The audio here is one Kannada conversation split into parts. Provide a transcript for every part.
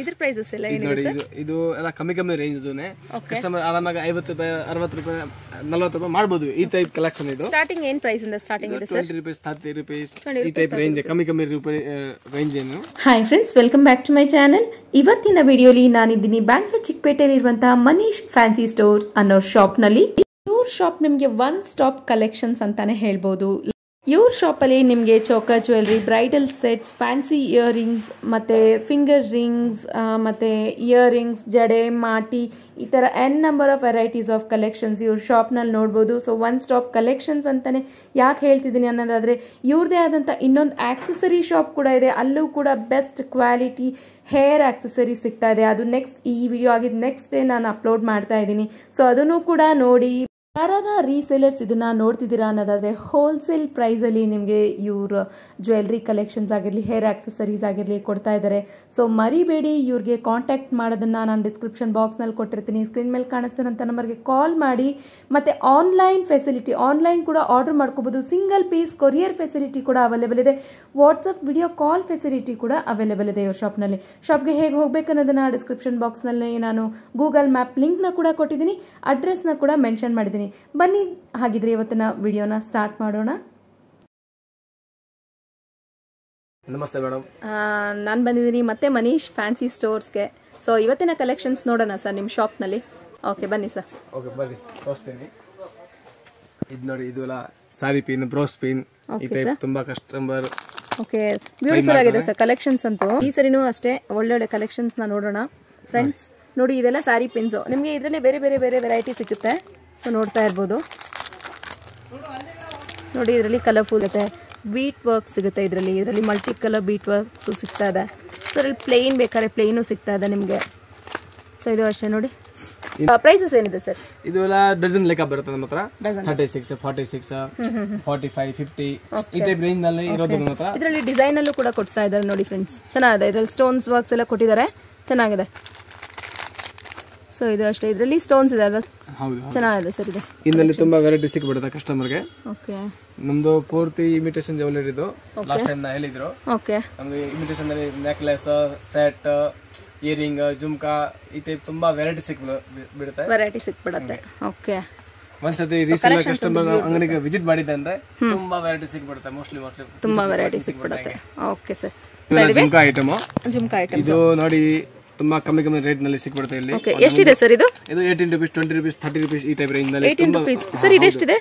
ಇದ್ರ ಪ್ರೈಸಸ್ ಎಲ್ಲ ಇದು ಸರ್ ಇದು ಇದು ಎಲ್ಲ ಕಮ್ಮಿ ಕಮ್ಮಿ ರೇಂಜ್ ಕಸ್ಟಮರ್ ಆರಾಮಾಗಿ ಐವತ್ತು ರೂಪಾಯಿ ಅರವತ್ತು ರೂಪಾಯಿ ನಲ್ವತ್ತು ರೂಪಾಯಿ ಮಾಡಬಹುದು ಈ ಟೈಪ್ ಕಲೆಕ್ಷನ್ ಇದು. ಸ್ಟಾರ್ಟಿಂಗ್ ಏನ್ ಪ್ರೈಸ್ ಇಂದ ಸ್ಟಾರ್ಟಿಂಗ್ ಇದೆ ಸರ್ ರುಪೀಸ್ ತರ್ಟಿ ರುಪೀಸ್ ಈ ಟೈಪ್ ರೇಂಜ್ ಕಮ್ಮಿ ಕಮ್ಮಿ ರೂಪಾಯಿ ರೇಂಜ್ ಏನು. Hi friends welcome back to my channel ಇವತ್ತಿನ ವಿಡಿಯೋಲಿ ನಾನಿದ್ದೀನಿ ಬ್ಯಾಂಗ್ಳೂರ್ ಚಿಕ್ಕಪೇಟೆಯಲ್ಲಿರುವಂತಹ ಮನೀಶ್ ಫ್ಯಾನ್ಸಿ ಸ್ಟೋರ್ಸ್ ಅನ್ನೋ ಶಾಪ್ನಲ್ಲಿ ಇವ್ರ ಶಾಪ್ ನಿಮಗೆ ಒನ್ ಸ್ಟಾಪ್ ಕಲೆಕ್ಷನ್ಸ್ ಅಂತಾನೆ ಹೇಳ್ಬೋದು. ಇವ್ರ ಶಾಪಲ್ಲಿ ನಿಮಗೆ ಚೌಕ jewellery bridal sets fancy earrings ಮತ್ತು ಫಿಂಗರ್ ರಿಂಗ್ಸ್ ಮತ್ತು ಇಯರಿಂಗ್ಸ್ ಜಡೆ, ಮಾಟಿ, ಈ ಥರ n number of varieties of collections ಇವ್ರ ಶಾಪ್ನಲ್ಲಿ ನೋಡ್ಬೋದು. ಸೊ ಒನ್ ಸ್ಟಾಪ್ ಕಲೆಕ್ಷನ್ಸ್ ಅಂತಲೇ ಯಾಕೆ ಹೇಳ್ತಿದ್ದೀನಿ ಅನ್ನೋದಾದರೆ, ಇವ್ರದೇ ಆದಂಥ ಇನ್ನೊಂದು ಆ್ಯಕ್ಸೆಸರಿ ಶಾಪ್ ಕೂಡ ಇದೆ. ಅಲ್ಲೂ ಕೂಡ ಬೆಸ್ಟ್ ಕ್ವಾಲಿಟಿ ಹೇರ್ ಆ್ಯಕ್ಸೆಸರಿ ಸಿಗ್ತಾ ಇದೆ. ಅದು ನೆಕ್ಸ್ಟ್ ಈ ವಿಡಿಯೋ ಆಗಿದ್ದು ನೆಕ್ಸ್ಟ್ ಡೇ ನಾನು ಅಪ್ಲೋಡ್ ಮಾಡ್ತಾ ಇದ್ದೀನಿ. ಸೊ ಅದನ್ನು ಕೂಡ ನೋಡಿ ಯಾರಾರ ರೀಸೇಲರ್ಸ್ ಇದನ್ನ ನೋಡ್ತಿದ್ದೀರಾ ಅನ್ನೋದಾದ್ರೆ ಹೋಲ್ಸೇಲ್ ಪ್ರೈಸಲ್ಲಿ ನಿಮಗೆ ಇವ್ರ ಜ್ಯುವೆಲ್ರಿ ಕಲೆಕ್ಷನ್ಸ್ ಆಗಿರಲಿ ಹೇರ್ ಆಕ್ಸೆಸರೀಸ್ ಆಗಿರಲಿ ಕೊಡ್ತಾ ಇದ್ದಾರೆ ಸೊ ಮರಿಬೇಡಿ, ಇವ್ರಿಗೆ ಕಾಂಟ್ಯಾಕ್ಟ್ ಮಾಡೋದನ್ನ ನಾನು ಡಿಸ್ಕ್ರಿಪ್ಷನ್ ಬಾಕ್ಸ್ನಲ್ಲಿ ಕೊಟ್ಟಿರ್ತೀನಿ. ಸ್ಕ್ರೀನ್ ಮೇಲೆ ಕಾಣಿಸ್ತಿರೋಂಥ ನಂಬರ್ಗೆ ಕಾಲ್ ಮಾಡಿ. ಮತ್ತು ಆನ್ಲೈನ್ ಫೆಸಿಲಿಟಿ ಆನ್ಲೈನ್ ಕೂಡ ಆರ್ಡರ್ ಮಾಡ್ಕೋಬೋದು. ಸಿಂಗಲ್ ಪೀಸ್ ಕೊರಿಯರ್ ಫೆಸಿಲಿಟಿ ಕೂಡ ಅವೈಲೇಬಲ್ ಇದೆ. ವಾಟ್ಸಪ್ ವಿಡಿಯೋ ಕಾಲ್ ಫೆಸಿಲಿಟಿ ಕೂಡ ಅವೈಲೇಬಲ್ ಇದೆ ಇವ್ರ ಶಾಪ್ನಲ್ಲಿ ಶಾಪ್ಗೆ ಹೇಗೆ ಹೋಗಬೇಕು ಅನ್ನೋದನ್ನ ಡಿಸ್ಕ್ರಿಪ್ಷನ್ ಬಾಕ್ಸ್ನಲ್ಲಿ ನಾನು ಗೂಗಲ್ ಮ್ಯಾಪ್ ಲಿಂಕ್ನ ಕೂಡ ಕೊಟ್ಟಿದ್ದೀನಿ. ಅಡ್ರೆಸ್ನ ಕೂಡ ಮೆನ್ಷನ್ ಮಾಡಿದ್ದೀನಿ. ಬನ್ನಿ ಹಾಗಿದ್ರೆ ಇವತ್ತಿನ ವಿಡಿಯೋನ ಸ್ಟಾರ್ಟ್ ಮಾಡೋಣ. ನಮಸ್ತೆ ಮೇಡಮ್. ನಾನು ಬಂದಿದ್ದೀನಿ ಮತ್ತೆ ಮನೀಶ್ ಫ್ಯಾನ್ಸಿ ಸ್ಟೋರ್ಸ್ಗೆ ಸೊ ಇವತ್ತಿನ ಕಲೆಕ್ಷನ್ಸ್ ನೋಡೋಣ ಸರ್ ನಿಮ್ಮ ಶಾಪ್ನಲ್ಲಿ ಓಕೆ ಬನ್ನಿ ಸರ್. ಓಕೆ ಬನ್ನಿ ತೋರಿಸ್ತೀನಿ. ಇದು ನೋಡಿ ಇದು ಎಲ್ಲ ಸಾರಿ ಪಿನ್ ಬ್ರೋಸ್ ಪಿನ್ ಈ ಟೈಪ್ ತುಂಬಾ ಕಸ್ಟಮರ್ ಓಕೆ ಬ್ಯೂಟಿಫುಲ್ ಆಗಿದೆ ಸರ್ ಕಲೆಕ್ಷನ್ಸ್ ಅಂತೂ. ಈ ಸರಿನೂ ಅಷ್ಟೇ ಒಳ್ಳೊಳ್ಳೆ ಕಲೆಕ್ಷನ್ಸ್ನ ನೋಡೋಣ ಫ್ರೆಂಡ್ಸ್ ನೋಡಿ ಇದೆಲ್ಲ ಸಾರಿ ಪಿನ್ಸ್ ನಿಮಗೆ ಇದರಲ್ಲೇ ಬೇರೆ ಬೇರೆ ಬೇರೆ ವೆರೈಟಿ ಸಿಗುತ್ತೆ. ಸೊ ನೋಡ್ತಾ ಇರ್ಬೋದು. ನೋಡಿ ಇದರಲ್ಲಿ ಕಲರ್ಫುಲ್ ಇರುತ್ತೆ. ಬೀಟ್ ವರ್ಕ್ ಸಿಗುತ್ತೆ ಇದರಲ್ಲಿ. ಇದರಲ್ಲಿ ಮಲ್ಟಿ ಕಲರ್ ಬೀಟ್ ವರ್ಕ್ಸ್ ಸಿಗ್ತಾ ಇದೆ. ಸೊ ಇದರಲ್ಲಿ ಪ್ಲೇನ್ ಬೇಕಾದ್ರೆ ಪ್ಲೇನು ಸಿಗ್ತಾ ಇದೆ ನಿಮಗೆ. ಸೊ ಇದು ಅಷ್ಟೇ ನೋಡಿ. ಪ್ರೈಸಸ್ ಏನಿದೆ ಸರ್? ಇದು ಎಲ್ಲ ಡಜನ್ ಲೆಕ್ಕ ಬರುತ್ತೆ ನಮ್ಮ ಹತ್ರ. Thirty six forty six forty five fifty ಈ ಟೈಪ್ ರೇಂಜ್ನಲ್ಲಿ ಇರೋದು ನಮ್ಮ ಹತ್ರ. ಇದರಲ್ಲಿ ಡಿಸೈನ್ ಅಲ್ಲೂ ಕೂಡ ಕೊಡ್ತಾ ಇದ್ದಾರೆ ನೋಡಿ ಫ್ರೆಂಡ್ಸ್ ಚೆನ್ನಾಗಿದೆ. ಇದರಲ್ಲಿ ಸ್ಟೋನ್ಸ್ ವರ್ಕ್ಸ್ ಎಲ್ಲ ಕೊಟ್ಟಿದ್ದಾರೆ. ಚೆನ್ನಾಗಿದೆ. ಸೊ ಇದು ಅಷ್ಟೇ. ಇದರಲ್ಲಿ ಸ್ಟೋನ್ಸ್ ಇದೆ ಅಲ್ವಾ? ಹೌದು ಚೆನ್ನಾಗಿದೆ ಸರ್ ಇದು. ಇದರಲ್ಲಿ ತುಂಬಾ ವೆರೈಟಿ ಸಿಕ್ಬಿಡುತ್ತೆ ಕಸ್ಟಮರ್ಗೆ ಓಕೆ ನಮ್ದು ಪೂರ್ತಿ ಇಮಿಟೇಷನ್ ಜ್ಯುವೆಲರಿ ಇದು ಲಾಸ್ಟ್ ಟೈಮ್ ನಾ ಹೇಳಿದ್ರು. ಓಕೆ ನಮ್ದು ಇಮಿಟೇಷನ್ ಅಲ್ಲಿ ನೆಕ್ಲೆಸ್ ಸೆಟ್ ಇಯರಿಂಗ್ ಜುಮ್ಕಾ ಈ ಟೈಪ್ ತುಂಬಾ ವೆರೈಟಿ ಸಿಕ್ ಬಿಡುತ್ತೆ. ವೆರೈಟಿ ಸಿಕ್ಬಿಡತ್ತೆ. ಓಕೆ ಒಂದ್ಸತಿ ರೀಸೆಂಟ್ ಕಸ್ಟಮರ್ ಅಂಗಡಿಗೆ ವಿಸಿಟ್ ಮಾಡಿದ್ದೆ ಅಂದ್ರೆ ತುಂಬಾ ವೆರೈಟಿ ಸಿಕ್ಬಿಡುತ್ತೆ ಮೋಸ್ಟ್ಲಿ ಮೋಸ್ಟ್ಲಿ ತುಂಬಾ variety ಸಿಕ್ಬಿಡತ್ತೆ okay sir jhumka item jhumka item ಇದು ನೋಡಿ ತುಂಬಾ ಕಮ್ಮಿ ಕಮ್ಮಿ ರೇಟ್ನಲ್ಲಿ ಸಿಕ್ಬಿಡುತ್ತೆ ಇಲ್ಲಿ. ಎಷ್ಟಿದೆ ಸರ್ ಇದು? ಇದು eighteen rupees twenty rupees thirty rupees ಈ ಟೈಪ್ ರೇಂಜ್ನಲ್ಲಿ eighteen rupees sir ಇದೆಷ್ಟಿದೆ?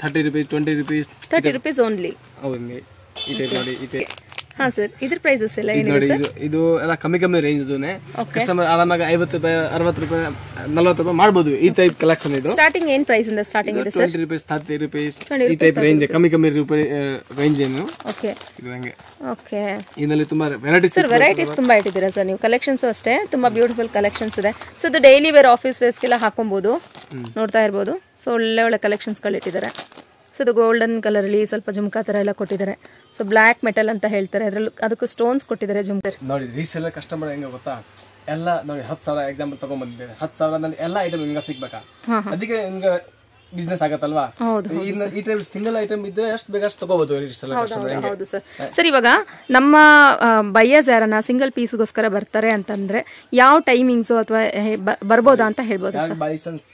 Thirty rupees twenty rupees thirty rupees only only ಈ ಟೈಪ್ ನೋಡಿ ಈ ಟೈಪ್ ಹಾ ಸರ್ ಇದ್ರ ಪ್ರೈಸಸ್ ಎಲ್ಲ ನೋಡಿ ಇದು ಎಲ್ಲ ಕಮ್ಮಿ ಕಮ್ಮಿ ರೇಂಜ್ ಇದುನೆ ಕಸ್ಟಮರ್ ಆರಾಮಾಗಿ ಐವತ್ತು ರೂಪಾಯಿ ಅರವತ್ತು ರೂಪಾಯಿ ನಲ್ವತ್ತು ರೂಪಾಯಿ ಮಾಡ್ಬೋದು ಈ ಟೈಪ್ ಕಲೆಕ್ಷನ್ ಇದು. ಸ್ಟಾರ್ಟಿಂಗ್ ಏನ್ ಪ್ರೈಸ್ ಇಂದ ಸ್ಟಾರ್ಟಿಂಗ್ ಇದೆ sir twenty rupees thirty rupees ಈ ಟೈಪ್ ರೇಂಜ್ ಕಮ್ಮಿ ಕಮ್ಮಿ ರೂಪಾಯಿ ರೇಂಜ್ ಏನು. ಓಕೆ ಇದು ಹಂಗೆ. ಓಕೆ ಇದರಲ್ಲಿ ತುಂಬಾ ವೆರೈಟೀಸ್ ಸರ್ ವೆರೈಟೀಸ್ ತುಂಬಾ ಇಟ್ಟಿದ್ದೀರಾ ಸರ್ ನೀವು ಕಲೆಕ್ಷನ್ಸ್ ಅಷ್ಟೇ ತುಂಬಾ ಬ್ಯೂಟಿಫುಲ್ ಕಲೆಕ್ಷನ್ಸ್ ಇದೆ. ಸೊ ಇದು ಡೈಲಿ ವೇರ್ ಆಫೀಸ್ ವೇರ್ಸ್ಗೆಲ್ಲ ಹಾಕೊಬಹುದು ನೋಡ್ತಾ ಇರಬಹುದು ಸೊ ಒಳ್ಳೆ ಒಳ್ಳೆ ಕಲೆಕ್ಷನ್ಸ್ಗಳು ಇಟ್ಟಿದ್ದಾರೆ ಸೊ ಇದು ಗೋಲ್ಡನ್ ಕಲರಲ್ಲಿ ಸ್ವಲ್ಪ ಜುಮ್ಕಾ ತರ ಎಲ್ಲ ಕೊಟ್ಟಿದ್ದಾರೆ. ಸೊ ಬ್ಲಾಕ್ ಮೆಟಲ್ ಅಂತ ಹೇಳ್ತಾರೆ. ಅದ್ರಲ್ಲಿ ಅದಕ್ಕೂ ಸ್ಟೋನ್ಸ್ ಕೊಟ್ಟಿದ್ದಾರೆ ಜುಮ್ಕರ್ ನೋಡಿ ರೀಸೇಲರ್ ಕಸ್ಟಮರ್ ಹೆಂಗ ಗೊತ್ತಾ? ಎಲ್ಲ ನೋಡಿ ಹತ್ತು ಸಾವಿರ ಎಕ್ಸಾಂಪಲ್ ತಗೊಂಡ್ ಬಂದಿದ್ದೇನೆ ಹತ್ತು ಸಾವಿರ ಎಲ್ಲ ಐಟಮ್ ಹಿಂಗ ಸಿಗ್ಬೇಕಾ? ಅದಕ್ಕೆ ನಿಮ್ಗೆ ಬಿಸ್ನೆಸ್ ಆಗತ್ತಲ್ವಾ? ಈ ಟೈಪ್ ಸಿಂಗಲ್ ಐಟಮ್ ಇದ್ರೆ ಎಷ್ಟು ಬೇಗ ಅಷ್ಟು ತಗೋಬಹುದು ಹೌದು ಸರ್. ಸರ್ ಇವಾಗ ನಮ್ಮ ಬಯ್ಯರ್ಸ್ ಯಾರನ್ನ ಸಿಂಗಲ್ ಪೀಸ್ಗೋಸ್ಕರ ಬರ್ತಾರೆ ಅಂತಂದ್ರೆ ಯಾವ ಟೈಮಿಂಗ್ಸ್ ಅಥವಾ ಬರ್ಬೋದಾ ಅಂತ ಹೇಳ್ಬೋದಾ ಸರ್?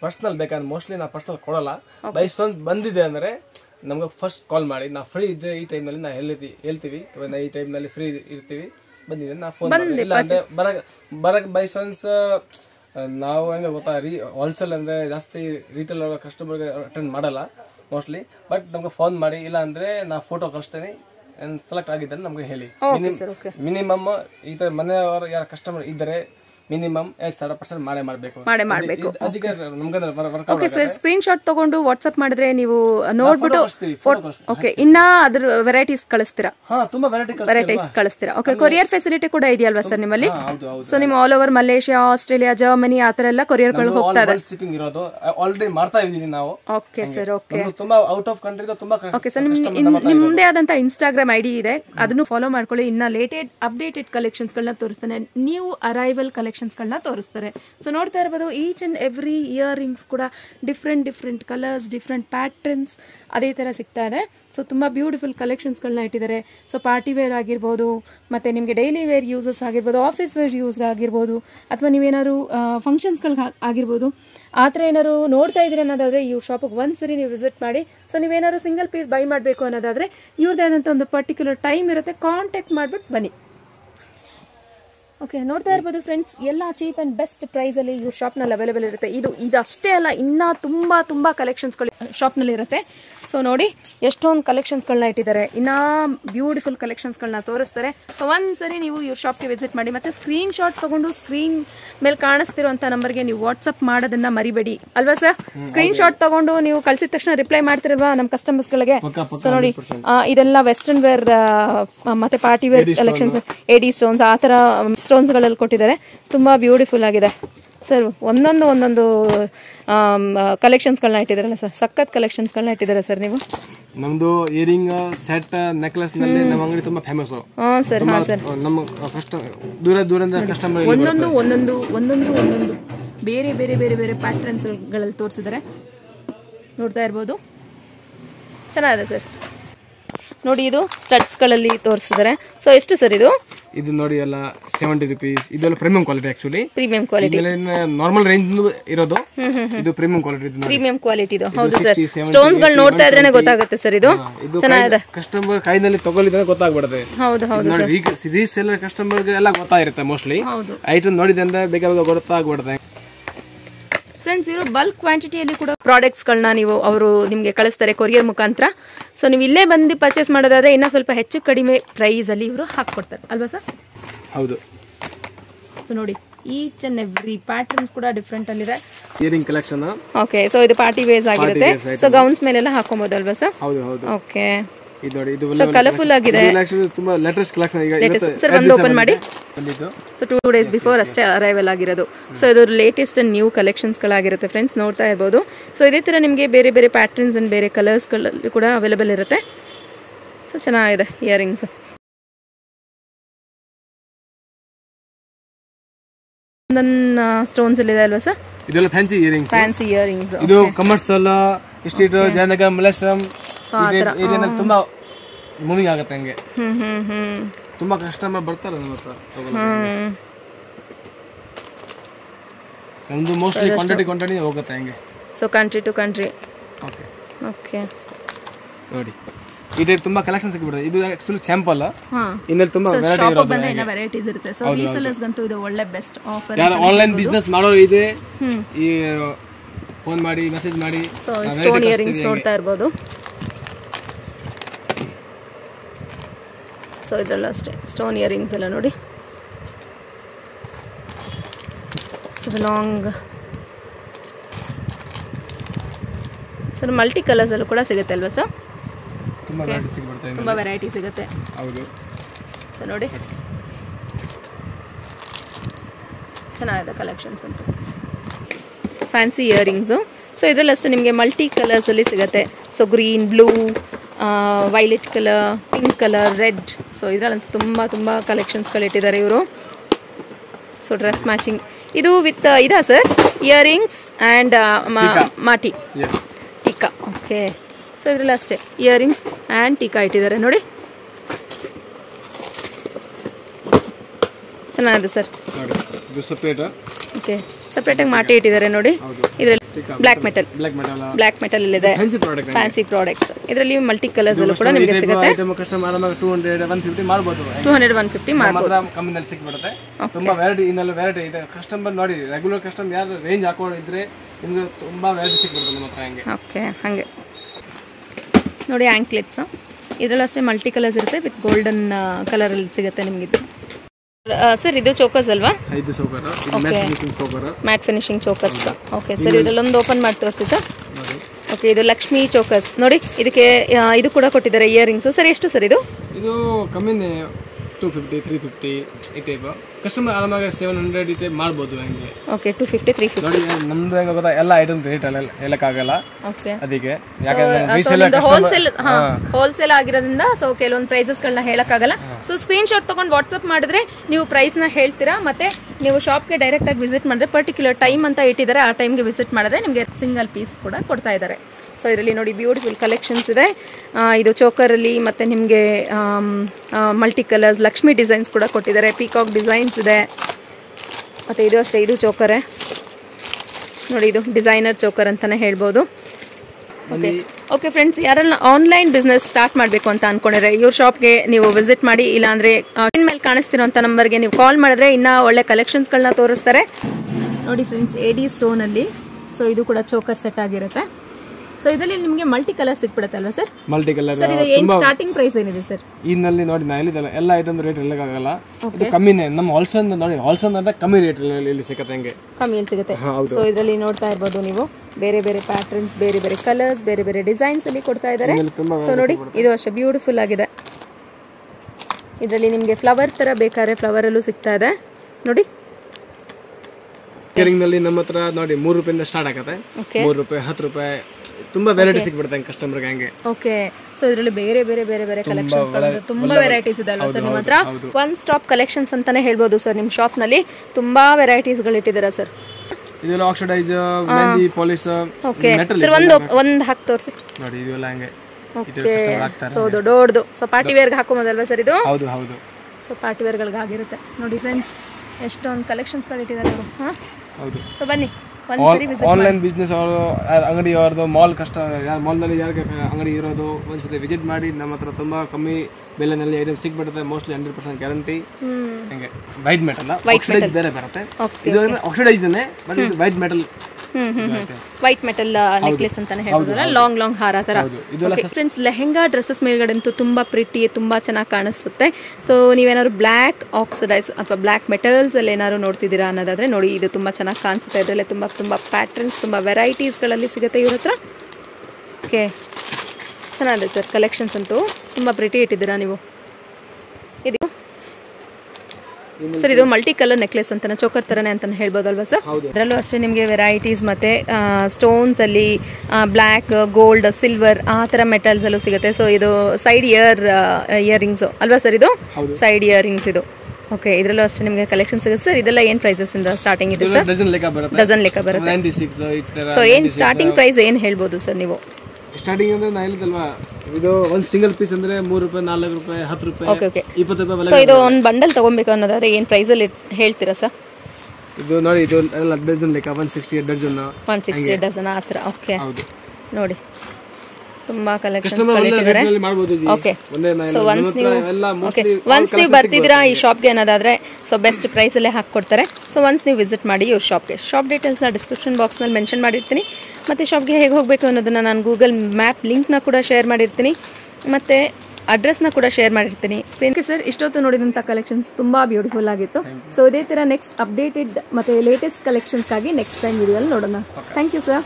ಪರ್ಸನಲ್ ಬೇಕಂದ್ರೆ ಮೋಸ್ಟ್ಲಿ ನಾ ಪರ್ಸನಲ್ ಕೊಡಲ್ಲ. ಬೈಸನ್ ಬಂದಿದೆ ಅಂದ್ರೆ ನಮ್ಗೆ ಫಸ್ಟ್ ಕಾಲ್ ಮಾಡಿ. ನಾ ಫ್ರೀ ಇದ್ದೆ ಈ ಟೈಮ್ನಲ್ಲಿ ನಾ ಹೇಳ್ತೀವಿ. ಹೇಳ್ತೀವಿ ಈ ಟೈಮ್ನಲ್ಲಿ ಫ್ರೀ ಇರ್ತೀವಿ. ಬಂದಿದೆ ನಾ ಫೋನ್ ಬರಕ್ ಬರಕ್ ಬೈ ಚಾನ್ಸ್ ನಾವು ಹೆಂಗ ಗೊತ್ತಾ ರೀ ಹೋಲ್ಸೇಲ್ ಅಂದ್ರೆ ಜಾಸ್ತಿ ರಿಟೇಲ್ ಕಸ್ಟಮರ್ಗೆ ಅಟೆಂಡ್ ಮಾಡಲ್ಲ ಮೋಸ್ಟ್ಲಿ ಬಟ್ ನಮ್ಗೆ ಫೋನ್ ಮಾಡಿ ಇಲ್ಲ ಅಂದ್ರೆ ನಾ ಫೋಟೋ ಕಳಿಸ್ತೇನೆ ಸೆಲೆಕ್ಟ್ ಆಗಿದ್ದಾನೆ ನಮ್ಗೆ ಹೇಳಿ. ಮಿನಿಮಮ್ ಈ ತರ ಮನೆಯವರು ಯಾರು ಕಸ್ಟಮರ್ ಇದ್ದರೆ ಮಿನಿಮಮ್ ಎರಡ್ ಸಾವಿರ ಪರ್ಸೆಂಟ್ ಮಾಡೇ ಮಾಡಬೇಕು. ಮಾಡೇ ಮಾಡಬೇಕು. ಓಕೆ ಸರ್ ಸ್ಕ್ರೀನ್ ಶಾಟ್ ತಗೊಂಡು ವಾಟ್ಸ್ಆಪ್ ಮಾಡಿದ್ರೆ ನೀವು ನೋಡ್ಬಿಟ್ಟು ಓಕೆ ಇನ್ನ ಅದ್ರ ವೆರೈಟೀಸ್ ಕಳಿಸ್ತೀರಾ? ಹಾ ತುಂಬಾ ವೆರೈಟಿ ವೆರೈಟೀಸ್ ಕಳಿಸ್ತೀರಾ? ಓಕೆ ಕೊರಿಯರ್ ಫೆಸಿಲಿಟಿ ಕೂಡ ಇದೆಯಲ್ವಾ ಸರ್ ನಿಮ್ಮಲ್ಲಿ? ಸೊ ನಿಮ್ಮ all over Malaysia Australia Germany ಆ ತರ ಎಲ್ಲ ಕೊರಿಯರ್ಗಳು ಹೋಗ್ತಾ ಇದೆ. ಶಿಪ್ಪಿಂಗ್ ಇರೋದು. ಆಲ್ರೆಡಿ ಮಾಡ್ತಾ ನಾವು. ಓಕೆ ಸರ್ ಓಕೆ ತುಂಬಾ ಔಟ್ ಆಫ್ ಕಂಟ್ರಿ ತುಂಬಾ ಓಕೆ ಸರ್ ನಿಮ್ ನಿಮ್ದೇ ಆದಂತ ಇನ್ಸ್ಟಾಗ್ರಾಮ್ ಐಡಿ ಇದೆ. ಅದನ್ನು ಫಾಲೋ ಮಾಡ್ಕೊಳ್ಳಿ. ಇನ್ನ ಲೇಟೆಡ್ ಅಪ್ಡೇಟೆಡ್ ಕಲೆಕ್ಷನ್ಸ್ ಗಳನ್ನ ತೋರಿಸ್ತಾನೆ. ನ್ಯೂ ಅರೈವಲ್ ಕಲೆಕ್ಷನ್ ಕಲೆಕ್ಷನ್ಸ್ಗಳನ್ನ ತೋರಿಸ್ತಾರೆ. ಸೊ ನೋಡ್ತಾ ಇರ್ಬೋದು each and every earrings ಕೂಡ different different colours different patterns ಅದೇ ಥರ ಸಿಗ್ತಾ ಇದೆ. ಸೊ ತುಂಬ ಬ್ಯೂಟಿಫುಲ್ ಕಲೆಕ್ಷನ್ಸ್ಗಳನ್ನ ಇಟ್ಟಿದ್ದಾರೆ. ಸೊ ಪಾರ್ಟಿ ವೇರ್ ಆಗಿರ್ಬೋದು, ಮತ್ತು ನಿಮಗೆ ಡೈಲಿ ವೇರ್ ಯೂಸಸ್ ಆಗಿರ್ಬೋದು ಆಫೀಸ್ ವೇರ್ ಯೂಸ್ ಆಗಿರ್ಬೋದು, ಅಥವಾ ನೀವೇನಾದ್ರು ಫಂಕ್ಷನ್ಸ್ಗಳಿಗೆ ಆಗಿರ್ಬೋದು, ಆ ಥರ ಏನಾದ್ರು ನೋಡ್ತಾ ಇದ್ದೀರಿ ಅನ್ನೋದಾದ್ರೆ ಇವ್ರ ಶಾಪಿಗೆ ಒಂದ್ಸರಿ ನೀವು ವಿಸಿಟ್ ಮಾಡಿ. ಸೊ ನೀವೇನಾದ್ರು ಸಿಂಗಲ್ ಪೀಸ್ ಬೈ ಮಾಡಬೇಕು ಅನ್ನೋದಾದ್ರೆ ಇವ್ರದ್ದೇ ಆದಂಥ ಒಂದು ಪರ್ಟಿಕ್ಯುಲರ್ ಟೈಮ್ ಇರುತ್ತೆ ಕಾಂಟ್ಯಾಕ್ಟ್ ಮಾಡ್ಬಿಟ್ಟು ಬನ್ನಿ. ಓಕೆ ನೋಡ್ತಾ ಇರ್ಬೋದು ಫ್ರೆಂಡ್ಸ್ ಎಲ್ಲ ಚೀಪ್ ಆ್ಯಂಡ್ ಬೆಸ್ಟ್ ಪ್ರೈಸಲ್ಲಿ ಇವ್ರ ಶಾಪ್ನಲ್ಲಿ ಅವೈಲೇಬಲ್ ಇರುತ್ತೆ. ಇದು ಇದು ಅಷ್ಟೇ ಅಲ್ಲ ಇನ್ನೂ ತುಂಬ ತುಂಬ ಕಲೆಕ್ಷನ್ಸ್ಗಳು ಶಾಪ್ನಲ್ಲಿ ಇರುತ್ತೆ. ಸೊ ನೋಡಿ ಎಷ್ಟೊಂದು ಕಲೆಕ್ಷನ್ಸ್ಗಳನ್ನ ಇಟ್ಟಿದ್ದಾರೆ. ಇನ್ನೂ ಬ್ಯೂಟಿಫುಲ್ ಕಲೆಕ್ಷನ್ಸ್ಗಳನ್ನ ತೋರಿಸ್ತಾರೆ. ಸೊ ಒಂದ್ಸರಿ ನೀವು ಇವ್ರ ಶಾಪ್ಗೆ ವಿಸಿಟ್ ಮಾಡಿ ಮತ್ತೆ ಸ್ಕ್ರೀನ್ ಶಾಟ್ ತಗೊಂಡು ಸ್ಕ್ರೀನ್ ಮೇಲೆ ಕಾಣಿಸ್ತಿರುವಂಥ ನಂಬರ್ಗೆ ನೀವು ವಾಟ್ಸಪ್ ಮಾಡೋದನ್ನ ಮರಿಬೇಡಿ. ಅಲ್ವಾ ಸರ್ ಸ್ಕ್ರೀನ್ ಶಾಟ್ ತಗೊಂಡು ನೀವು ಕಳಿಸಿದ ತಕ್ಷಣ ರಿಪ್ಲೈ ಮಾಡ್ತಿರಲ್ವಾ ನಮ್ಮ ಕಸ್ಟಮರ್ಸ್ಗಳಿಗೆ ಸೊ ನೋಡಿ ಇದೆಲ್ಲ ವೆಸ್ಟರ್ನ್ ವೇರ್ ಮತ್ತೆ party wear collections AD stones ಆ ಥರ ಸ್ಟೋನ್ಸ್ಗಳಲ್ಲಿ ಕೊಟ್ಟಿದ್ದಾರೆ. ತುಂಬ ಬ್ಯೂಟಿಫುಲ್ ಆಗಿದೆ. ಸರ್ ಒಂದೊಂದು ಒಂದೊಂದು ಕಲೆಕ್ಷನ್ಸ್ಗಳನ್ನ ಇಟ್ಟಿದ್ದಾರಲ್ಲ ಸರ್ ಸಖತ್ ಕಲೆಕ್ಷನ್ಸ್ಗಳನ್ನ ಇಟ್ಟಿದ್ದಾರೆ ಸರ್ ನೀವು? ನಮ್ದು ಇಯರಿಂಗ್ ಸೆಟ್ ನೆಕ್ಲೆಸ್ನಲ್ಲಿ ನಮ್ಮ ಅಂಗಡಿ ತುಂಬಾ ಫೇಮಸ್ ಹಾಂ ಸರ್ ಹಾಂ ಸರ್ ನಮ್ಮ ಕಷ್ಟ ದೂರ ದೂರದ ಕಸ್ಟಮರ್ ಒಂದೊಂದು ಒಂದೊಂದು ಒಂದೊಂದು ಒಂದೊಂದು ಬೇರೆ ಬೇರೆ ಬೇರೆ ಬೇರೆ ಪ್ಯಾಟ್ರನ್ಸ್ಗಳಲ್ಲಿ ತೋರಿಸಿದ್ದಾರೆ. ನೋಡ್ತಾ ಇರ್ಬೋದು. ಚೆನ್ನಾಗಿದೆ ಸರ್ ನೋಡಿ ಇದು ಸ್ಟಡ್ಸ್ಗಳಲ್ಲಿ ತೋರಿಸಿದ್ದಾರೆ. ಸೊ ಎಷ್ಟು ಸರ್ ಇದು? ಇದು ನೋಡಿ ಎಲ್ಲ ಸೆವೆಂಟಿ ರುಪೀಸ್ ಇದೆಲ್ಲ premium quality actually premium quality normal range ಇರೋದು. ಇದು ಪ್ರೀಮಿಯಂ ಕ್ವಾಲಿಟಿ ಇದು. ಪ್ರೀಮಿಯಂ ಕ್ವಾಲಿಟಿ ಹೌದು ಸರ್ ಸ್ಟೋನ್ಸ್ಗಳು ನೋಡ್ತಾ ಇದ್ರೇನೆ ಗೊತ್ತಾಗುತ್ತೆ ಸರ್ ಇದು. ಇದು ಚೆನ್ನಾಗಿದೆ. ಕಸ್ಟಮರ್ ಕೈನಲ್ಲಿ ತಗೊಳ್ಳಿದ್ರೆ ಗೊತ್ತಾಗ್ಬಿಡುತ್ತೆ. ಹೌದು ಹೌದು ನೋಡಿ ರೀಸೇಲರ್ ಕಸ್ಟಮರ್ ಎಲ್ಲ ಗೊತ್ತಾಗಿರುತ್ತೆ ಮೋಸ್ಟ್ಲಿ ಹೌದು. ಐಟಮ್ ನೋಡಿದೆ ಅಂದ್ರೆ ಬೇಗ ಗೊತ್ತಾಗ್ಬಿಡುತ್ತೆ. ಫ್ರೆಂಡ್ಸ್ ಜೀರೋ ಬಲ್ಕ್ ಕ್ವಾಂಟಿಟಿಯಲ್ಲಿ ಕೂಡ ಪ್ರಾಡಕ್ಟ್ಸ್ಗಳನ್ನ ನೀವು ಅವರು ನಿಮಗೆ ಕಳಿಸ್ತಾರೆ ಕೊರಿಯರ್ ಮುಖಾಂತರ. ಸೊ ನೀವು ಇಲ್ಲೇ ಬಂದು ಪರ್ಚೇಸ್ ಮಾಡೋದಾದ್ರೆ ಇನ್ನೂ ಸ್ವಲ್ಪ ಹೆಚ್ಚು ಕಡಿಮೆ ಪ್ರೈಸ್ ಅಲ್ಲಿ ಇವರು ಹಾಕ್ಕೊಡ್ತಾರೆ. ಅಲ್ವಾ ಸರ್ ಹೌದು. ಸೊ ನೋಡಿ ಈಚ್ ಅಂಡ್ ಎವ್ರಿ ಪ್ಯಾಟರ್ನ್ಸ್ ಕೂಡ ಡಿಫ್ರೆಂಟ್ ಅಲ್ಲಿದೆ. ಇಯರಿಂಗ್ ಕಲೆಕ್ಷನ್ ಓಕೆ ಸೊ ಇದು ಪಾರ್ಟಿ ವೇಸ್ ಆಗಿರುತ್ತೆ. ಸೊ ಗೌನ್ಸ್ ಮೇಲೆಲ್ಲ ಅಲ್ವಾ ಸರ್ ಹೌದು ಹೌದು. ಓಕೆ ಇದು ನೋಡಿ ಇದು ಕಲರ್ಫುಲ್ ಆಗಿದೆ. ತುಂಬಾ ಲೇಟೆಸ್ಟ್ ಕಲೆಕ್ಷನ್ ಈಗ ಸರ್ ಒಂದು ಓಪನ್ ಮಾಡಿ. ಸೊ ಟೂ ಡೇಸ್ ಬಿಫೋರ್ ಅಷ್ಟೇ ಅರೈವಲ್ ಆಗಿರೋದು. ಸೊ ಇದು ಲೇಟೆಸ್ಟ್ ಅಂಡ್ ನ್ಯೂ ಕಲೆಕ್ಷನ್ಸ್ಗಳಾಗಿರುತ್ತೆ ಫ್ರೆಂಡ್ಸ್ ನೋಡ್ತಾ ಇರ್ಬೋದು. ಸೊ ಇದೇ ತರ ನಿಮಗೆ ಬೇರೆ ಬೇರೆ ಪ್ಯಾಟರ್ನ್ಸ್ ಅಂಡ್ ಬೇರೆ ಕಲರ್ಸ್ಗಳಲ್ಲಿ ಕೂಡ ಅವೈಲೇಬಲ್ ಇರುತ್ತೆ. ಸೊ ಚೆನ್ನಾಗಿದೆ ಇಯರಿಂಗ್ಸ್ ನನ್ನ ಸ್ಟೋನ್ಸ್ ಇದೆ ಅಲ್ವಾ ಸರ್ ಇದೆಲ್ಲ ಫ್ಯಾನ್ಸಿ ಇಯರಿಂಗ್ಸ್ ಫ್ಯಾನ್ಸಿ ಇಯರಿಂಗ್ಸ್ ಇದು ಕಮರ್ಷಿಯಲ್ ಸ್ಟ್ರೀಟ್ ಜಯನಗರ ಮಲ್ಲೇಶ್ವರಂ ಏರಿಯಾನಲ್ಲಿ ತುಂಬಾ ಮೂವಿಂಗ್ ಆಗುತ್ತೆ ಹಂಗೆ. ತುಂಬಾ ಕಸ್ಟಮರ್ ಬರ್ತಾರೆ ನಮ್ಮ ಹತ್ರ ನಮ್ದು ಮೋಸ್ಟ್ಲಿ ಕ್ವಾಂಟಿಟಿ ಕ್ವಾಂಟಿಟಿ ಹೋಗುತ್ತೆ ಹಂಗೆ. So country to country okay okay ನೋಡಿ. ಇದೆ ತುಂಬಾ ಕಲೆಕ್ಷನ್ ಸಿಕ್ಕಿಬಿಡುತ್ತೆ. ಇದು ಆಕ್ಚುಲಿ ಸ್ಯಾಂಪಲ್ ಇನ್ನಲ್ಲಿ ತುಂಬಾ ವೆರೈಟಿ ಇರುತ್ತೆ ಇನ್ನ ವೆರೈಟೀಸ್ ಇರುತ್ತೆ. ಸೊ ಇದು ಒಳ್ಳೆ ಬೆಸ್ಟ್ ಆಫರ್ ಯಾರು ಆನ್ಲೈನ್ ಬಿಸ್ನೆಸ್ ಮಾಡೋರು ಇದೆ. ಈ ಫೋನ್ ಮಾಡಿ ಮೆಸೇಜ್ ಮಾಡಿ. ಸೊ ಸ್ಟೋನ್ ಇಯರಿಂಗ್ಸ್ ನೋಡ್ತಾ ಇರ್ಬೋದು. ಸೊ ಇದರಲ್ಲೂ ಅಷ್ಟೇ ಸ್ಟೋನ್ ಇಯರಿಂಗ್ಸ್ ಎಲ್ಲ ನೋಡಿ. So long sir multi colours ಅಲ್ಲೂ ಕೂಡ ಸಿಗುತ್ತೆ ಅಲ್ವಾ ಸರ್. ತುಂಬ ವೆರೈಟಿ ಸಿಗುತ್ತೆ. ಹೌದು. ಸೊ ನೋಡಿ. ಚೆನ್ನಾಗಿದೆ ಕಲೆಕ್ಷನ್ಸ್ ಅಂತ. ಫ್ಯಾನ್ಸಿ ಇಯರಿಂಗ್ಸು ಸೊ ಇದರಲ್ಲಿ ಅಷ್ಟೇ ನಿಮಗೆ ಮಲ್ಟಿ ಕಲರ್ಸಲ್ಲಿ ಸಿಗುತ್ತೆ. So green blue violet colour pink colour red so ಇದರಲ್ಲಂತೂ ತುಂಬ ತುಂಬ ಕಲೆಕ್ಷನ್ಸ್ಗಳಿಟ್ಟಿದ್ದಾರೆ ಇವರು. ಸೊ ಡ್ರೆಸ್ ಮ್ಯಾಚಿಂಗ್ ಇದು ವಿತ್ ಇದಾ ಸರ್ ಇಯರಿಂಗ್ಸ್ ಆ್ಯಂಡ್ ಮಾಟಿ. ಟೀಕಾ ಓಕೆ ಸೊ ಇದರಲ್ಲಿ ಅಷ್ಟೇ. ಇಯರಿಂಗ್ಸ್ ಆ್ಯಂಡ್ ಟೀಕಾ ಇಟ್ಟಿದ್ದಾರೆ. ನೋಡಿ. ಚೆನ್ನಾಗಿದೆ ಸರ್ ಓಕೆ ಸಪ್ರೇಟಾಗಿ ಮಾಟಿ ಇಟ್ಟಿದ್ದಾರೆ. ನೋಡಿ. ಇದರಲ್ಲಿ ಬ್ಲ್ಯಾಕ್ ಮೆಟಲ್ ಬ್ಲಾಕ್ ಮೆಟಲ್ ಇದೆ ಫ್ಯಾನ್ಸಿ ಪ್ರಾಡಕ್ಟ್ ಫ್ಯಾನ್ಸಿ ಪ್ರಾಡಕ್ಟ್ಸ್ ಇದರಲ್ಲಿ ಮಲ್ಟಿ ಕಲರ್ಸ್ ಅಲ್ಲೂ ಕೂಡ ನಿಮಗೆ ಸಿಗುತ್ತೆ. ಟೂ ಹಂಡ್ರೆಡ್ ಒನ್ ಫಿಫ್ಟಿ ಮಾಡ್ಬೋದು. ಸಿಕ್ಬಿಡುತ್ತೆ. ತುಂಬಾ ವೆರೈಟಿ ಇನ್ನೆಲ್ಲ ವೆರೈಟಿ ಇದೆ. ಕಸ್ಟಮರ್ ನೋಡಿ ರೆಗ್ಯುಲರ್ ಕಸ್ಟಮರ್ ಯಾರು ರೇಂಜ್ ಹಾಕೊಂಡಿದ್ರೆ ನಿಮ್ಗೆ ತುಂಬಾ ವೆರೈಟಿ ಸಿಕ್ಬಿಡುತ್ತೆ ನಮ್ಮ ಹತ್ರ ಹಂಗೆ. ಓಕೆ ಹಂಗೆ. ನೋಡಿ ಆ್ಯಂಕ್ಲೆಟ್ಸ್ ಇದರಲ್ಲೂ ಅಷ್ಟೇ ಮಲ್ಟಿ ಕಲರ್ಸ್ ಇರುತ್ತೆ ವಿತ್ ಗೋಲ್ಡನ್ ಕಲರಲ್ಲಿ ಸಿಗುತ್ತೆ ನಿಮಗಿದು. ಸರ್ ಇದು ಚೋಕರ್ಸ್ ಅಲ್ವಾ? ಇದು ಇದು matte finishing choker. Matte finishing chokers. Okay sir ಇದರಲ್ಲೊಂದು open ಮಾಡಿ ತೋರಿಸಿ ಸರ್ ಓಕೆ ಇದು ಲಕ್ಷ್ಮಿ ಚೋಕರ್ಸ್. ನೋಡಿ ಇದಕ್ಕೆ ಇದು ಕೂಡ ಕೊಟ್ಟಿದ್ದಾರೆ ಇಯರಿಂಗ್ಸ್ ಸರ್ ಎಷ್ಟು ಸರ್ ಇದು? ಇದು ಕಮ್ಮಿನೇ ಟೂ ಫಿಫ್ಟಿ ತ್ರೀ ಫಿಫ್ಟಿ ಈ ಟೈಪ್ ಕಸ್ಟಮರ್ ಆರಾಮಾಗಿ ಸೆವೆನ್ ಹಂಡ್ರೆಡ್ ಈ ಟೈಪ್ ಮಾಡ್ಬೋದು ಹಂಗೆ. ಓಕೆ ಟು ಫಿಫ್ಟಿ ತ್ರೀ ನೋಡಿ ನಮ್ದು ಹೆಂಗೆ ಗೊತ್ತಾ? ಎಲ್ಲ ಐಟಮ್ ರೇಟ್ ಅಲ್ಲ ಹೇಳಕ್ಕಾಗಲ್ಲ. ಓಕೆ ಅದಕ್ಕೆ ಯಾಕಂದ್ರೆ ಹೋಲ್ಸೇಲ್ ಹೋಲ್ಸೇಲ್ ಆಗಿರೋದ್ರಿಂದ ಸೊ ಕೆಲವೊಂದು ಪ್ರೈಸಸ್ಗಳನ್ನ ಹೇಳಕ್ಕಾಗಲ್ಲ. ಸೊ ಸ್ಕ್ರೀನ್ ಶಾಟ್ ತಗೊಂಡು ವಾಟ್ಸಪ್ ಮಾಡಿದ್ರೆ ನೀವು ಪ್ರೈಸ್ನ ಹೇಳ್ತೀರಾ? ಮತ್ತೆ ನೀವು ಶಾಪ್ಗೆ ಡೈರೆಕ್ಟಾಗಿ ವಿಸಿಟ್ ಮಾಡಿದ್ರೆ ಪರ್ಟಿಕ್ಯುಲರ್ ಟೈಮ್ ಅಂತ ಇಟ್ಟಿದ್ದಾರೆ ಆ ಟೈಮ್ಗೆ ವಿಸಿಟ್ ಮಾಡಿದ್ರೆ ನಿಮಗೆ ಸಿಂಗಲ್ ಪೀಸ್ ಕೂಡ ಕೊಡ್ತಾ ಇದ್ದಾರೆ. ಸೊ ಇದರಲ್ಲಿ ನೋಡಿ ಬ್ಯೂಟಿಫುಲ್ ಕಲೆಕ್ಷನ್ಸ್ ಇದೆ. ಇದು ಚೋಕರಲ್ಲಿ ಮತ್ತು ನಿಮಗೆ ಮಲ್ಟಿ ಕಲರ್ಸ್ ಲಕ್ಷ್ಮಿ ಡಿಸೈನ್ಸ್ ಕೂಡ ಕೊಟ್ಟಿದ್ದಾರೆ. ಪೀಕಾಕ್ ಡಿಸೈನ್ಸ್ ಇದೆ. ಮತ್ತು ಇದು ಅಷ್ಟೇ, ಇದು ಚೋಕರೇ ನೋಡಿ, ಇದು ಡಿಸೈನರ್ ಚೋಕರ್ ಅಂತಲೇ ಹೇಳ್ಬೋದು. ಓಕೆ ಓಕೆ ಫ್ರೆಂಡ್ಸ್ ಯಾರೆಲ್ಲ ಆನ್ಲೈನ್ ಬಿಸ್ನೆಸ್ ಸ್ಟಾರ್ಟ್ ಮಾಡಬೇಕು ಅಂತ ಅನ್ಕೊಂಡಿದ್ರೆ, ಇವ್ರ ಶಾಪ್ಗೆ ನೀವು ವಿಸಿಟ್ ಮಾಡಿ, ಇಲ್ಲಾಂದ್ರೆ ಮೇಲೆ ಕಾಣಿಸ್ತಿರೋಂಥ ನಂಬರ್ಗೆ ನೀವು ಕಾಲ್ ಮಾಡಿದ್ರೆ ಇನ್ನೂ ಒಳ್ಳೆ ಕಲೆಕ್ಷನ್ಸ್ಗಳನ್ನ ತೋರಿಸ್ತಾರೆ. ನೋಡಿ ಫ್ರೆಂಡ್ಸ್ ಎ ಡಿ ಸ್ಟೋನಲ್ಲಿ ಸೊ ಇದು ಕೂಡ ಚೋಕರ್ ಸೆಟ್ ಆಗಿರುತ್ತೆ. ಸೊ ಇದರಲ್ಲಿ ನಿಮಗೆ ಮಲ್ಟಿ ಕಲರ್ ಸಿಕ್ಬಿಡುತ್ತೆ ಅಲ್ವಾ ಸರ್ ಮಲ್ಟಿ ಕಲರ್ ಸರ್ ಇದು ಏನು ಸ್ಟಾರ್ಟಿಂಗ್ ಪ್ರೈಸ್ ಏನಿದೆ ಸರ್ ಇನ್ನಲ್ಲಿ ನೋಡಿ ನಾ ಹೇಳಿದಲ್ಲ ಎಲ್ಲ ಐಟಮ್ ರೇಟ್ ಆಗಲ್ಲ. ಇದು ಕಮ್ಮಿನೇ. ನಮ್ಮ ಹೋಲ್ಸೇಲ್ ನೋಡಿ ಹೋಲ್ಸೇಲ್ ಅಂದ್ರೆ ಕಮ್ಮಿ ರೇಟ್ ಇಲ್ಲಿ ಸಿಗುತ್ತೆ ಹಂಗೆ. ಕಮ್ಮಿಯಲ್ಲಿ ಸಿಗುತ್ತೆ? ಸೊ ಇದರಲ್ಲಿ ನೋಡ್ತಾ ಇರ್ಬೋದು ನೀವು. ಬೇರೆ ಬೇರೆ ಪ್ಯಾಟರ್ನ್ಸ್ ಬೇರೆ ಬೇರೆ ಕಲರ್ಸ್ ಬೇರೆ ಬೇರೆ ಡಿಸೈನ್ಸ್ ಅಲ್ಲಿ ಕೊಡ್ತಾ ಇದ್ದಾರೆ ಸೊ ನೋಡಿ ಇದು ಅಷ್ಟೇ ಬ್ಯೂಟಿಫುಲ್ ಆಗಿದೆ. ಇದರಲ್ಲಿ ನಿಮಗೆ ಫ್ಲವರ್ ತರ ಬೇಕಾದ್ರೆ ಫ್ಲವರ್ ಅಲ್ಲೂ ಸಿಗ್ತಾ ಇದೆ. ನೋಡಿ. ಕೇರಿಂಗ್ನಲ್ಲಿ ನಮ್ಮ ಹತ್ರ ನೋಡಿ ಮೂರು ರೂಪಾಯಿಂದ ಸ್ಟಾರ್ಟ್ ಆಗತ್ತೆ. ಮೂರು ರೂಪಾಯಿ ಹತ್ತು ರೂಪಾಯಿ ತುಂಬಾ ವೆರೈಟಿ ಸಿಗ್ಬಿಡುತ್ತೆ ಕಸ್ಟಮರ್ ಹಂಗೆ. ಓಕೆ ಸೊ ಇದರಲ್ಲಿ ಬೇರೆ ಬೇರೆ ಬೇರೆ ಬೇರೆ ಕಲೆಕ್ಷನ್ಸ್ ತುಂಬಾ ವೆರೈಟೀಸ್ ಇದೆ ಅಲ್ವಾ ಸರ್ ನಿಮ್ಮ ಹತ್ರ? ಒನ್ ಸ್ಟಾಪ್ ಕಲೆಕ್ಷನ್ಸ್ ಅಂತಾನೆ ಹೇಳ್ಬೋದು ಸರ್ ನಿಮ್ಮ ಶಾಪ್ನಲ್ಲಿ ತುಂಬಾ ವೆರೈಟೀಸ್ಗಳು ಇಟ್ಟಿದ್ದೀರಾ ಸರ್? ಇದೆಲ್ಲ oxidise mehndi polish okay sir ಒಂದು ಒಂದು ಹಾಕ್ ತೋರಿಸಿ. ನೋಡಿ ಇದೆಲ್ಲ ಹಂಗೆ. ಓಕೆ ಸೊ ದೊಡ್ಡದು ಸೊ ಪಾರ್ಟಿ ವೇರ್ಗೆ ಹಾಕೋಬೋದಲ್ವಾ ಸರ್ ಇದು? ಹೌದು ಹೌದು. ಸೊ ಪಾರ್ಟಿ ವೇರ್ಗಳಿಗೆ ಆಗಿರುತ್ತೆ ನೋಡಿ ಫ್ರೆಂಡ್ಸ್ ಎಷ್ಟೊಂದು ಕಲೆಕ್ಷನ್ಸ್ಗಳು ಇಟ್ಟಿದ್ದಾರೆ ಹಾಂ? ಹೌದು. ಸೊ ಬನ್ನಿ. ಆನ್ಲೈನ್ ಬಿಸ್ನೆಸ್ ಅವರು ಅಂಗಡಿ ಅವ್ರದ್ದು ಮಾಲ್ ಕಷ್ಟ ಯಾರು ಮಾಲ್ನಲ್ಲಿ ಯಾರಿಗೆ ಅಂಗಡಿ ಇರೋದು ಒಂದ್ಸತಿ ವಿಸಿಟ್ ಮಾಡಿ ನಮ್ಮ ಹತ್ರ ತುಂಬಾ ಕಮ್ಮಿ ಬೆಲೆನಲ್ಲಿ ಐಟಮ್ ಸಿಗ್ಬಿಡುತ್ತೆ ಮೋಸ್ಟ್ಲಿ ಹಂಡ್ರೆಡ್ ಪರ್ಸೆಂಟ್ ಗ್ಯಾರಂಟಿ ಹಂಗೆ ವೈಟ್ ಮೆಟಲ್ ಆಕ್ಸಿಡೈಸ್ ಬೇರೆ ಬರುತ್ತೆ. ಇದು oxidise but white metal white metal necklace ಅಂತಾನೆ ಹೇಳ್ಬೋದಲ್ಲ ಲಾಂಗ್ ಲಾಂಗ್ ಹಾರ ತರ ಫ್ರೆಂಡ್ಸ್ ಲೆಹೆಂಗಾ ಡ್ರೆಸ್ಸಸ್ ಮೇಲ್ಗಡೆ ಅಂತೂ ತುಂಬಾ ಪ್ರಿಟಿ ತುಂಬಾ ಚೆನ್ನಾಗಿ ಕಾಣಿಸುತ್ತೆ. ಸೊ ನೀವೇನಾದ್ರು ಬ್ಲ್ಯಾಕ್ ಆಕ್ಸಿಡೈಸ್ ಅಥವಾ ಬ್ಲ್ಯಾಕ್ ಮೆಟಲ್ಸ್ ಅಲ್ಲಿ ಏನಾದ್ರು ನೋಡ್ತಿದ್ದೀರಾ ಅನ್ನೋದಾದ್ರೆ ನೋಡಿ ಇದು ತುಂಬಾ ಚೆನ್ನಾಗಿ ಕಾಣಿಸುತ್ತೆ. ಇದರಲ್ಲೇ ತುಂಬಾ ತುಂಬಾ ಪ್ಯಾಟರ್ನ್ಸ್ ತುಂಬಾ ವೆರೈಟೀಸ್ಗಳಲ್ಲಿ ಸಿಗುತ್ತೆ ಇವ್ರ ಹತ್ರ. ಓಕೆ ಚೆನ್ನಾಗಿದೆ ಸರ್ ಕಲೆಕ್ಷನ್ಸ್ ಅಂತೂ. ತುಂಬಾ ಪ್ರಿಟಿ ಇಟ್ಟಿದ್ದೀರಾ ನೀವು ಇದು ಸರ್ ಇದು ಮಲ್ಟಿ ಕಲರ್ ನೆಕ್ಲೆಸ್ ಅಂತಾನೆ ಚೋಕರ್ ತರನೇ ಅಂತ ಹೇಳ್ಬೋದಲ್ವಾ ಸರ್? ಅದರಲ್ಲೂ ಅಷ್ಟೇ ನಿಮಗೆ ವೆರೈಟೀಸ್ ಮತ್ತೆ ಸ್ಟೋನ್ಸ್ ಅಲ್ಲಿ ಬ್ಲ್ಯಾಕ್ ಗೋಲ್ಡ್ ಸಿಲ್ವರ್ ಆ ತರ ಮೆಟಲ್ಸ್ ಅಲ್ಲೂ ಸಿಗುತ್ತೆ. ಸೊ ಇದು ಸೈಡ್ ಇಯರ್ ಇಯರಿಂಗ್ಸ್ ಅಲ್ವಾ ಸರ್ ಇದು? ಸೈಡ್ ಇಯರಿಂಗ್ಸ್ ಇದು. ಓಕೆ ಇದರಲ್ಲೂ ಅಷ್ಟೇ ನಿಮಗೆ ಕಲೆಕ್ಷನ್ ಸಿಗುತ್ತೆ. ಸರ್ ಇದೆಲ್ಲ ಏನು ಪ್ರೈಸಸ್ ಇಂದ ಸ್ಟಾರ್ಟಿಂಗ್ ಇದೆ ಸರ್? ಡಜನ್ ಲೆಕ್ಕ ಬರುತ್ತೆ. ಡಜನ್ ಲೆಕ್ಕ ಬರುತ್ತೆ. ನೈಂಟಿ ಸಿಕ್ಸ್ ಸೊ ಏನು ಸ್ಟಾರ್ಟಿಂಗ್ ಪ್ರೈಸ್ ಏನು ಹೇಳ್ಬೋದು ಸರ್ ನೀವು? ಸ್ಟಾರ್ಟಿಂಗ್ ಅಂದ್ರೆ ನಾ ಹೇಳಿದಲ್ವಾ ಇದು ಒಂದ್ ಸಿಂಗಲ್ ಪೀಸ್ ಅಂದ್ರೆ ಮೂರು ರೂಪಾಯಿ ನಾಲ್ಕು ರೂಪಾಯಿ ಹತ್ತು ರೂಪಾಯಿ ಓಕೆ ಓಕೆ ಇಪ್ಪತ್ತು ರೂಪಾಯಿ ಸೊ ಇದು ಒಂದು ಬಂಡಲ್ ತಗೊಬೇಕು ಅನ್ನೋದಾದ್ರೆ ಏನು ಪ್ರೈಸಲ್ಲಿ ಹೇಳ್ತೀರಾ ಸರ್ ಇದು ನೋಡಿ ಇದು ಹದಿನೈದು ಡಜನ್ ಲೆಕ್ಕ one sixty dozen one sixty dozen ಆ ಥರ ಓಕೆ ಹೌದು. ನೋಡಿ. ತುಂಬಾ collections ji. Okay so once ನೀವು ಎಲ್ಲ ಓಕೆ ಒನ್ಸ್ ನೀವು ಬರ್ತಿದ್ದೀರಾ ಈ ಶಾಪ್ಗೆ ಅನ್ನೋದಾದ್ರೆ ಸೊ ಬೆಸ್ಟ್ ಪ್ರೈಸಲ್ಲೇ ಹಾಕ್ಕೊಡ್ತಾರೆ. ಸೊ ಒನ್ಸ್ ನೀವು ವಿಸಿಟ್ ಮಾಡಿ ಇವ್ರ ಶಾಪ್ಗೆ ಶಾಪ್ ಡೀಟೇಲ್ಸ್ನ ಡಿಸ್ಕ್ರಿಪ್ಷನ್ ಬಾಕ್ಸ್ನಲ್ಲಿ ಮೆನ್ಷನ್ ಮಾಡಿರ್ತೀನಿ. ಮತ್ತು ಶಾಪ್ಗೆ ಹೇಗೆ ಹೋಗಬೇಕು ಅನ್ನೋದನ್ನ ನಾನು ಗೂಗಲ್ ಮ್ಯಾಪ್ ಲಿಂಕ್ನ ಕೂಡ ಶೇರ್ ಮಾಡಿರ್ತೀನಿ. ಮತ್ತು ಅಡ್ರೆಸ್ನ ಕೂಡ ಶೇರ್ ಮಾಡಿರ್ತೀನಿ. ಸ್ಕ್ರೀನ್ಗೆ ಸರ್ ಇಷ್ಟೊತ್ತು ನೋಡಿದಂಥ ಕಲೆಕ್ಷನ್ಸ್ ತುಂಬಾ ಬ್ಯೂಟಿಫುಲ್ ಆಗಿತ್ತು. ಸೊ ಇದೇ ತರ ನೆಕ್ಸ್ಟ್ ಅಪ್ಡೇಟೆಡ್ ಮತ್ತೆ ಲೇಟೆಸ್ಟ್ ಕಲೆಕ್ಷನ್ಸ್ಗಾಗಿ ನೆಕ್ಸ್ಟ್ ಟೈಮ್ ವಿಡಿಯೋಲ್ಲಿ ನೋಡೋಣ. Thank you sir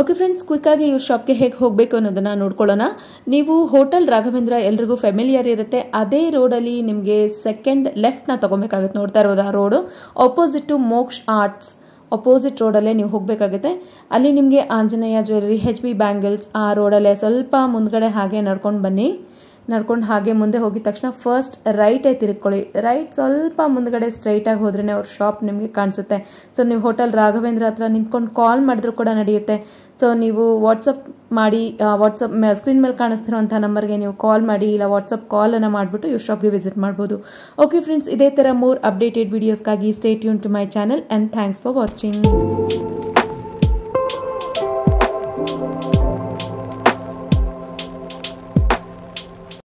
okay friends ಕ್ವಿಕ್ಕಾಗಿ ಇವ್ರ ಶಾಪ್ಗೆ ಹೇಗೆ ಹೋಗಬೇಕು ಅನ್ನೋದನ್ನು ನೋಡ್ಕೊಳ್ಳೋಣ. ನೀವು ಹೋಟೆಲ್ ರಾಘವೇಂದ್ರ ಎಲ್ರಿಗೂ ಫೆಮಿಲಿಯರ್ ಇರುತ್ತೆ. ಅದೇ ರೋಡಲ್ಲಿ ನಿಮಗೆ ಸೆಕೆಂಡ್ ಲೆಫ್ಟ್ನ ತೊಗೊಬೇಕಾಗುತ್ತೆ. ನೋಡ್ತಾ ಇರೋದು ಆ road opposite to Moksha Arts opposite ರೋಡಲ್ಲೇ ನೀವು ಹೋಗಬೇಕಾಗುತ್ತೆ. ಅಲ್ಲಿ ನಿಮಗೆ Anjaneya jewellery H B bangles ಆ ರೋಡಲ್ಲೇ ಸ್ವಲ್ಪ ಮುಂದ್ಗಡೆ ಹಾಗೆ ನಡ್ಕೊಂಡು ಬನ್ನಿ. ನಡ್ಕೊಂಡು ಹಾಗೆ ಮುಂದೆ ಹೋಗಿದ ತಕ್ಷಣ ಫಸ್ಟ್ ರೈಟೇ ತಿರ್ಕೊಳ್ಳಿ ರೈಟ್ ಸ್ವಲ್ಪ ಮುಂದ್ಗಡೆ ಸ್ಟ್ರೈಟಾಗಿ ಹೋದ್ರೇ ಅವ್ರ ಶಾಪ್ ನಿಮಗೆ ಕಾಣಿಸುತ್ತೆ. ಸೊ ನೀವು ಹೋಟೆಲ್ ರಾಘವೇಂದ್ರ ಹತ್ರ ನಿಂತ್ಕೊಂಡು ಕಾಲ್ ಮಾಡಿದ್ರು ಕೂಡ ನಡೆಯುತ್ತೆ. ಸೊ ನೀವು ವಾಟ್ಸಪ್ ಮಾಡಿ ವಾಟ್ಸಪ್ ಸ್ಕ್ರೀನ್ ಮೇಲೆ ಕಾಣಿಸ್ತಿರುವಂಥ ನಂಬರ್ಗೆ ನೀವು ಕಾಲ್ ಮಾಡಿ, ಇಲ್ಲ ವಾಟ್ಸಪ್ ಕಾಲನ್ನು ಮಾಡಿಬಿಟ್ಟು ಇವ್ರ ಶಾಪ್ಗೆ ವಿಸಿಟ್ ಮಾಡ್ಬೋದು. ಓಕೆ ಫ್ರೆಂಡ್ಸ್ ಇದೇ ಥರ more updated ವೀಡಿಯೋಸ್ಗಾಗಿ stay tune to my channel and thanks for watching